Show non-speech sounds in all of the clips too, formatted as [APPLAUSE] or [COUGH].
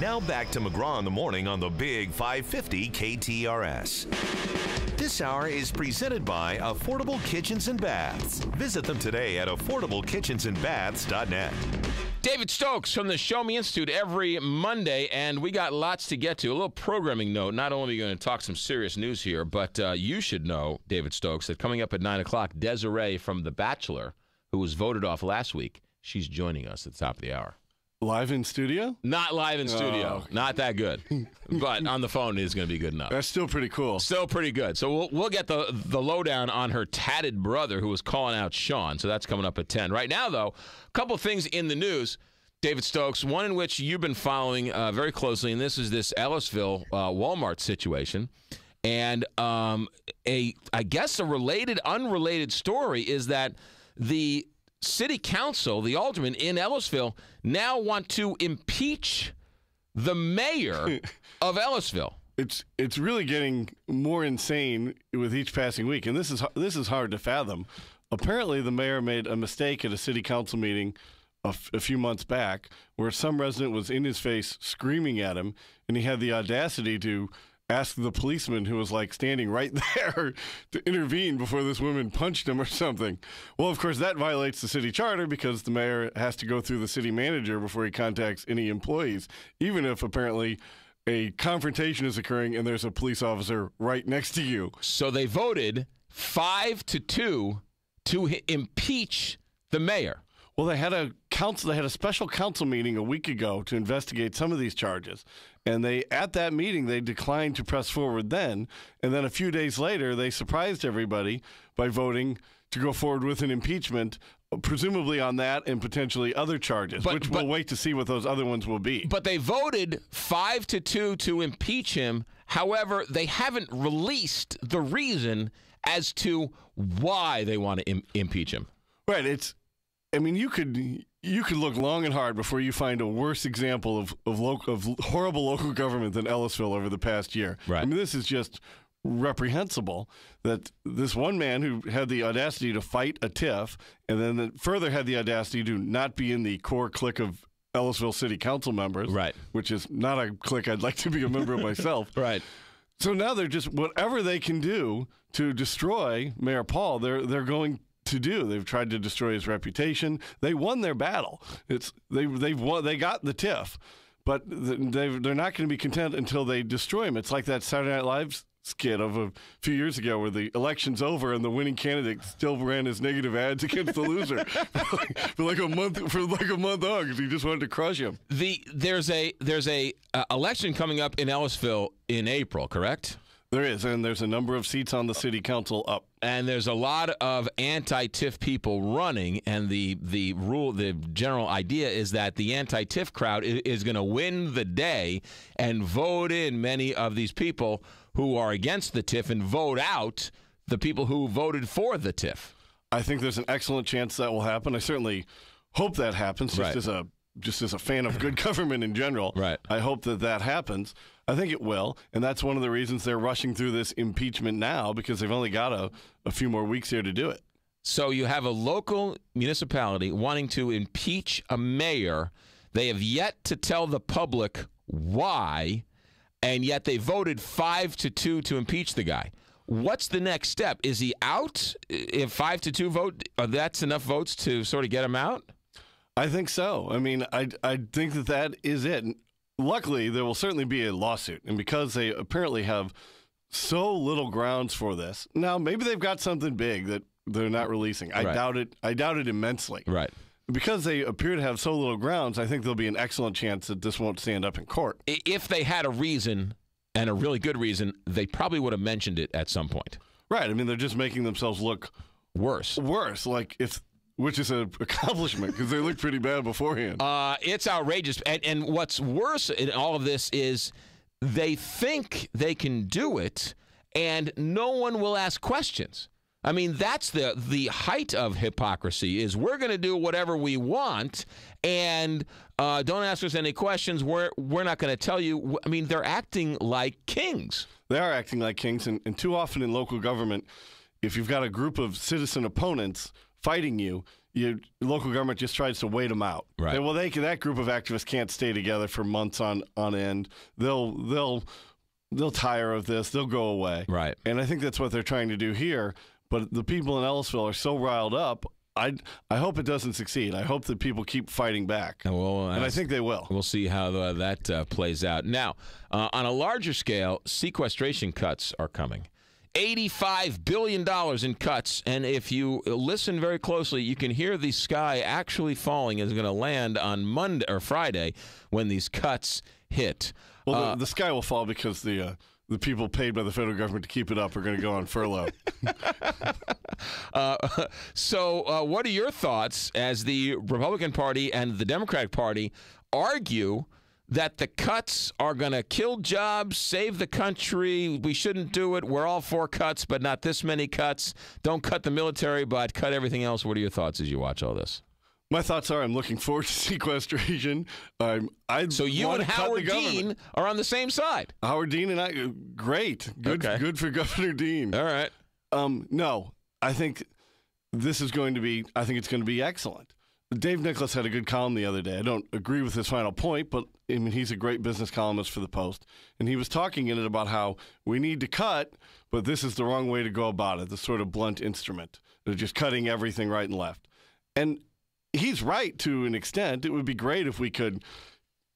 Now back to McGraw in the morning on the Big 550 KTRS. This hour is presented by Affordable Kitchens and Baths. Visit them today at affordablekitchensandbaths.net. David Stokes from the Show Me Institute every Monday, and we got lots to get to. A little programming note. Not only are we going to talk some serious news here, but uh, you should know, David Stokes, that coming up at 9 o'clock, Desiree from The Bachelor, who was voted off last week, she's joining us at the top of the hour. Live in studio? Not live in studio. Oh. Not that good. [LAUGHS] but on the phone is going to be good enough. That's still pretty cool. Still pretty good. So we'll, we'll get the the lowdown on her tatted brother who was calling out Sean. So that's coming up at 10. Right now, though, a couple things in the news. David Stokes, one in which you've been following uh, very closely, and this is this Ellisville uh, Walmart situation. And um, a, I guess, a related, unrelated story is that the city council, the aldermen in Ellisville, now want to impeach the mayor [LAUGHS] of Ellisville. It's it's really getting more insane with each passing week, and this is this is hard to fathom. Apparently, the mayor made a mistake at a city council meeting a, f- a few months back, where some resident was in his face screaming at him, and he had the audacity to ask the policeman who was like standing right [LAUGHS] there to intervene before this woman punched him or something. Well, of course, that violates the city charter because the mayor has to go through the city manager before he contacts any employees, even if apparently a confrontation is occurring and there's a police officer right next to you. So they voted five to two to h- impeach the mayor. Well, they had a council. They had a special council meeting a week ago to investigate some of these charges, and they at that meeting they declined to press forward. Then, and then a few days later, they surprised everybody by voting to go forward with an impeachment, presumably on that and potentially other charges. But- which but- we'll wait to see what those other ones will be. But they voted five to two to impeach him. However, they haven't released the reason as to why they want to Im- impeach him. Right. It's. I mean, you could you could look long and hard before you find a worse example of of, local, of horrible local government than Ellisville over the past year. Right. I mean, this is just reprehensible that this one man who had the audacity to fight a TIF and then further had the audacity to not be in the core clique of Ellisville City Council members, Right. Which is not a clique I'd like to be a member of myself. [LAUGHS] Right. So now they're just whatever they can do to destroy Mayor Paul, they're they're going to do. They've tried to destroy his reputation. They won their battle. It's they they've won. They got the TIF, but they they're not going to be content until they destroy him. It's like that Saturday Night Live skit of a few years ago where the election's over and the winning candidate still ran his negative ads against the loser [LAUGHS] for, like, a month for like a month on because he just wanted to crush him. The there's a there's a uh, election coming up in Ellisville in April, correct? There is, and there's a number of seats on the city council up. and there's a lot of anti-TIF people running, and the the rule, the general idea is that the anti-TIF crowd is, is going to win the day and vote in many of these people who are against the TIF and vote out the people who voted for the TIF. I think there's an excellent chance that will happen. I certainly hope that happens. Just Right. as a just as a fan of good [LAUGHS] government in general, Right. I hope that that happens. I think it will, and that's one of the reasons they're rushing through this impeachment now because they've only got a, a few more weeks here to do it. So you have a local municipality wanting to impeach a mayor. They have yet to tell the public why, and yet they voted five to two to impeach the guy. What's the next step? Is he out? If five to two vote, that's enough votes to sort of get him out. I think so. I mean, I I think that that is it. Luckily, there will certainly be a lawsuit, and because they apparently have so little grounds for this, now maybe they've got something big that they're not releasing. I Right. doubt it. I doubt it immensely. Right. Because they appear to have so little grounds, I think there'll be an excellent chance that this won't stand up in court. If they had a reason and a really good reason, they probably would have mentioned it at some point. Right. I mean, they're just making themselves look Worse. worse, like if, which is an accomplishment because they looked pretty bad beforehand. Uh, it's outrageous. And, and what's worse in all of this is they think they can do it, and no one will ask questions. I mean, that's the the height of hypocrisy. Is we're going to do whatever we want, and uh, don't ask us any questions. We're we're not going to tell you. I mean, they're acting like kings. They are acting like kings, and, and too often in local government, if you've got a group of citizen opponents fighting you, your local government just tries to wait them out. Right. They- well, they can, that group of activists can't stay together for months on on end. They'll they'll they'll tire of this. They'll go away. Right. And I think that's what they're trying to do here. But the people in Ellisville are so riled up. I I hope it doesn't succeed. I hope that people keep fighting back, And we'll, and I uh, think they will. We'll see how uh, that uh, plays out. Now, uh, on a larger scale, sequestration cuts are coming. $85 billion in cuts. And if you listen very closely, you can hear the sky actually falling is going to land on Monday or Friday when these cuts hit. Well, the, the sky will fall because the uh, the people paid by the federal government to keep it up are going to go on furlough. [LAUGHS] [LAUGHS] Uh, [LAUGHS] so, uh, what are your thoughts as the Republican Party and the Democratic Party argue that the cuts are going to kill jobs, save the country? We shouldn't do it. We're all for cuts, but not this many cuts. Don't cut the military, but cut everything else. What are your thoughts as you watch all this? My thoughts are I'm looking forward to [LAUGHS] sequestration. I'm I So you want and to cut the Howard. Dean are on the same side. Howard Dean and I, great, good, Okay. good for [LAUGHS] Governor Dean. All right. Um, no, I think this is going to be. I think it's going to be excellent. Dave Nicklaus had a good column the other day. I don't agree with his final point, but I mean he's a great business columnist for the Post, and he was talking in it about how we need to cut, but this is the wrong way to go about it. The sort of blunt instrument, They're just cutting everything right and left, and he's right to an extent. It would be great if we could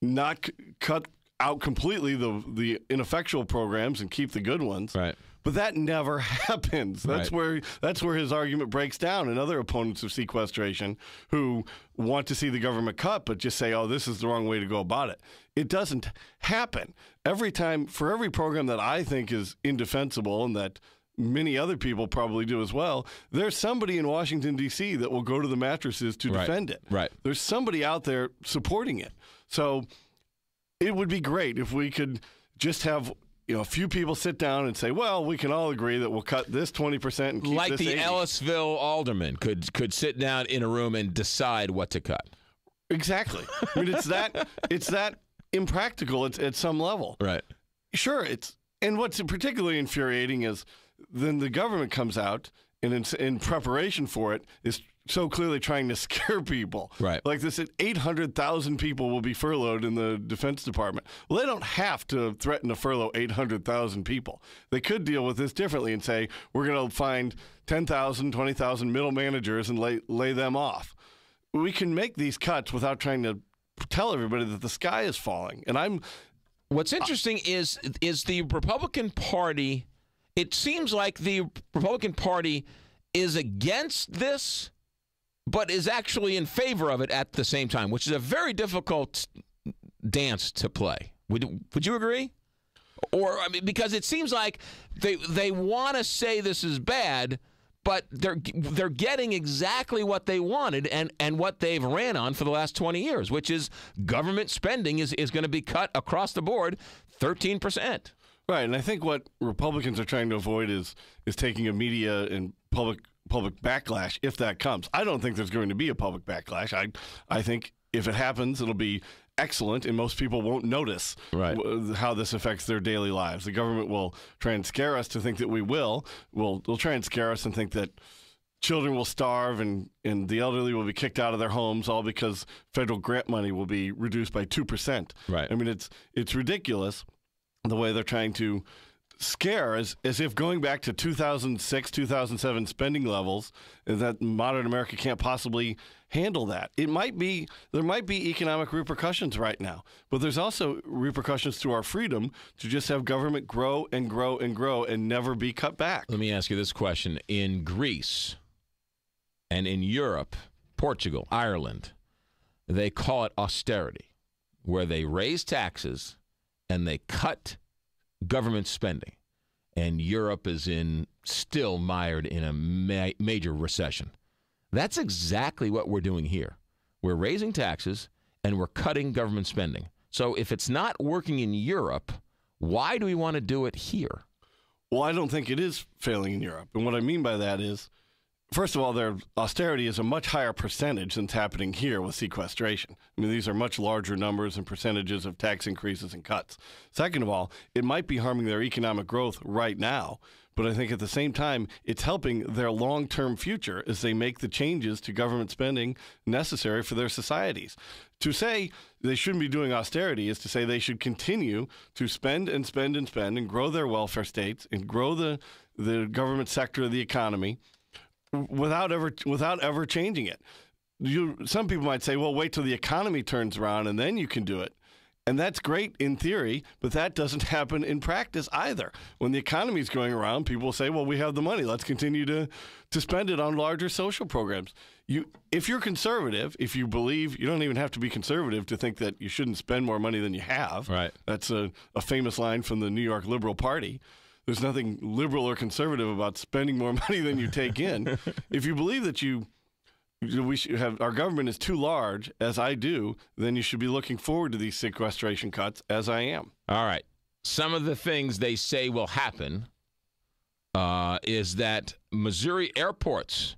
not c- cut out completely the the ineffectual programs and keep the good ones. Right. But that never [LAUGHS] happens. That's Right. where that's where his argument breaks down. And other opponents of sequestration who want to see the government cut, but just say, "Oh, this is the wrong way to go about it." It doesn't happen. Every time for every program that I think is indefensible and that many other people probably do as well, there's somebody in Washington D.C. that will go to the mattresses to Right. defend it. Right. There's somebody out there supporting it. So it would be great if we could just have you know a few people sit down and say, well, we can all agree that we'll cut this twenty percent and keep Like this the 80. Ellisville alderman could could sit down in a room and decide what to cut. Exactly. I mean, it's that [LAUGHS] it's that impractical at, at some level. Right. Sure, it's and what's particularly infuriating is then the government comes out and in, in preparation for it is so clearly trying to [LAUGHS] scare people. Right. Like this, 800,000 people will be furloughed in the Defense Department. Well, they don't have to threaten to furlough 800,000 people. They could deal with this differently and say, we're going to find 10,000, 20,000 middle managers and lay, lay them off. We can make these cuts without trying to tell everybody that the sky is falling. And I'm What's interesting is is the Republican Party. It seems like the Republican Party is against this, but is actually in favor of it at the same time, which is a very difficult dance to play. Would Would you agree? Or I mean, because it seems like they they want to say this is bad, but they're they're getting exactly what they wanted and and what they've ran on for the last 20 years, which is government spending is is going to be cut across the board 13%. Right, and I think what Republicans are trying to avoid is is taking a media and public public backlash if that comes. I don't think there's going to be a public backlash. I I think if it happens, it'll be excellent, and most people won't notice Right. w- how this affects their daily lives. The government will try and scare us to think that we will. Will will try and scare us and think that children will starve and, and the elderly will be kicked out of their homes all because federal grant money will be reduced by two percent. Right. I mean it's it's ridiculous the way they're trying to scare as, as if going back to 2006 2007 spending levels that modern america can't possibly handle that it might be there might be economic repercussions right now but there's also repercussions to our freedom to just have government grow and grow and grow and never be cut back Let me ask you this question. In Greece and in Europe, Portugal, Ireland, they call it austerity, where they raise taxes and they cut government spending. And Europe is in still mired in a ma- major recession. That's exactly what we're doing here. We're raising taxes and we're cutting government spending. So if it's not working in Europe, why do we want to do it here? Well, I don't think it is failing in Europe. And what I mean by that is, first of all, their austerity is a much higher percentage than's happening here with sequestration. I mean, these are much larger numbers and percentages of tax increases and cuts. Second of all, it might be harming their economic growth right now, but I think at the same time, it's helping their long term future as they make the changes to government spending necessary for their societies. To say they shouldn't be doing austerity is to say they should continue to spend and spend and spend and grow their welfare states and grow the, the government sector of the economy without ever without ever changing it. You, some people might say, well, wait till the economy turns around and then you can do it. And that's great in theory, but that doesn't [LAUGHS] happen in practice either. When the economy is going around, people say, well, we have the money. Let's continue to, to spend it on larger social programs. You, if you're conservative, if you believe, you don't even have to be conservative to think that you shouldn't spend more money than you have. Right. That's a, a famous line from the New York Liberal Party. There's nothing liberal or conservative about spending more [LAUGHS] money than you take in. if you believe that you we should have our government is too large, as I do, then you should be looking forward to these sequestration cuts, as I am. All right. Some of the things they say will happen uh, is that Missouri airports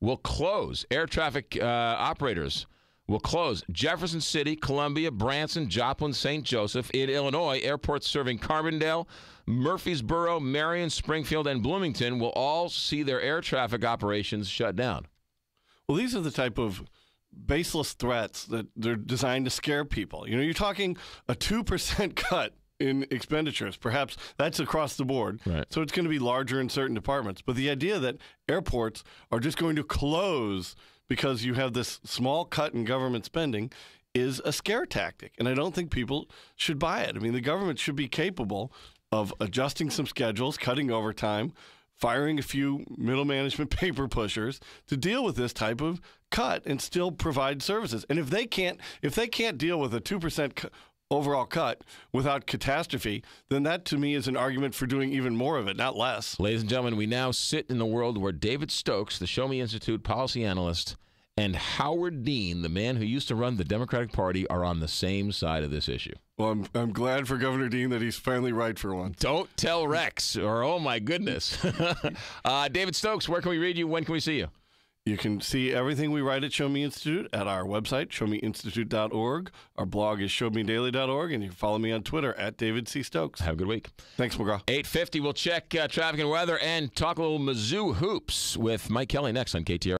will close. Air traffic uh, operators will close. Jefferson City, Columbia, Branson, Joplin, St. Joseph. In Illinois, airports serving Carbondale, Murphysboro, Marion, Springfield, and Bloomington will all see their air traffic operations shut down. Well, these are the type of baseless threats that they're designed to scare people. You know, you're talking a 2% [LAUGHS] cut in expenditures. Perhaps that's across the board. Right. So it's going to be larger in certain departments. But the idea that airports are just going to close because you have this small cut in government spending is a scare tactic. And I don't think people should buy it. I mean, the government should be capable of adjusting some schedules, cutting overtime, firing a few middle management [LAUGHS] paper pushers to deal with this type of cut and still provide services. And if they can't if they can't deal with a 2% overall cut without catastrophe, then that to me is an argument for doing even more of it, not less. Ladies and gentlemen, we now sit in a world where David Stokes, the Show Me Institute policy analyst, and Howard Dean, the man who used to run the Democratic Party, are on the same side of this issue. Well, I'm, I'm glad for Governor Dean that he's finally right for once. Don't tell Rex, or oh my goodness. [LAUGHS] uh, David Stokes, where can we read you? When can we see you? You can see everything we write at Show Me Institute at our website, showmeinstitute.org. Our blog is showmedaily.org, and you can follow me on Twitter at David C. Stokes. Have a good week. Thanks, McGraw. 850, we'll check uh, traffic and weather and talk a little Mizzou hoops with Mike Kelly next on KTR.